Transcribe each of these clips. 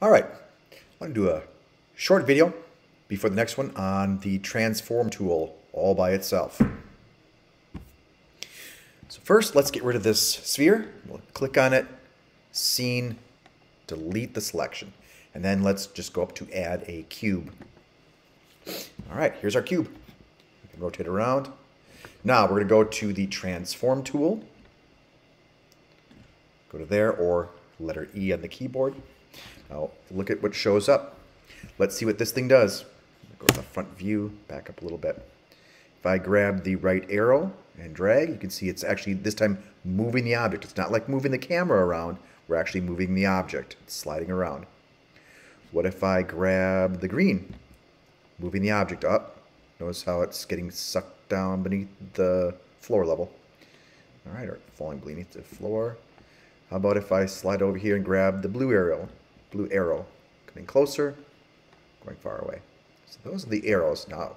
All right, I want to do a short video before the next one on the transform tool all by itself. So first, let's get rid of this sphere. We'll click on it, scene, delete the selection. And then let's just go up to add a cube. All right, here's our cube. Rotate around. Now we're to go to the transform tool. Go to there or letter E on the keyboard. Now look at what shows up. Let's see what this thing does. Go to the front view, back up a little bit. If I grab the right arrow and drag, you can see it's actually this time moving the object. It's not like moving the camera around. We're actually moving the object. It's sliding around. What if I grab the green? Moving the object up. Notice how it's getting sucked down beneath the floor level. All right, or falling beneath the floor. How about if I slide over here and grab the blue arrow? Blue arrow. Coming closer, going far away. So those are the arrows. Now,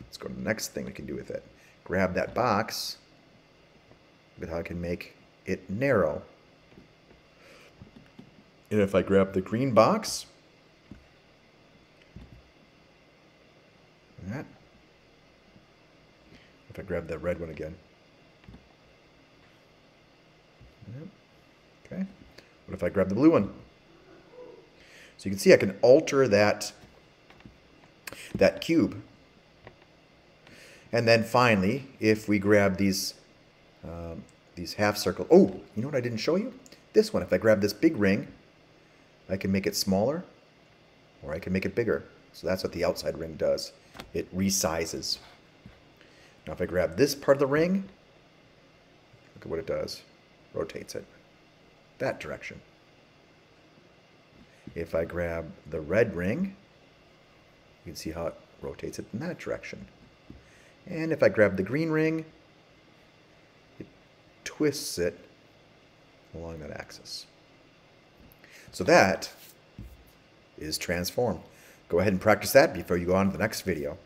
let's go to the next thing we can do with it. Grab that box. At how I can make it narrow. And if I grab the green box, that. If I grab that red one again. Okay. What if I grab the blue one? So you can see I can alter that, that cube. And then finally, if we grab these, um, these half circles, oh, you know what I didn't show you? This one, if I grab this big ring, I can make it smaller or I can make it bigger. So that's what the outside ring does. It resizes. Now if I grab this part of the ring, look at what it does. Rotates it that direction. If I grab the red ring, you can see how it rotates it in that direction. And if I grab the green ring, it twists it along that axis. So that is transform. Go ahead and practice that before you go on to the next video.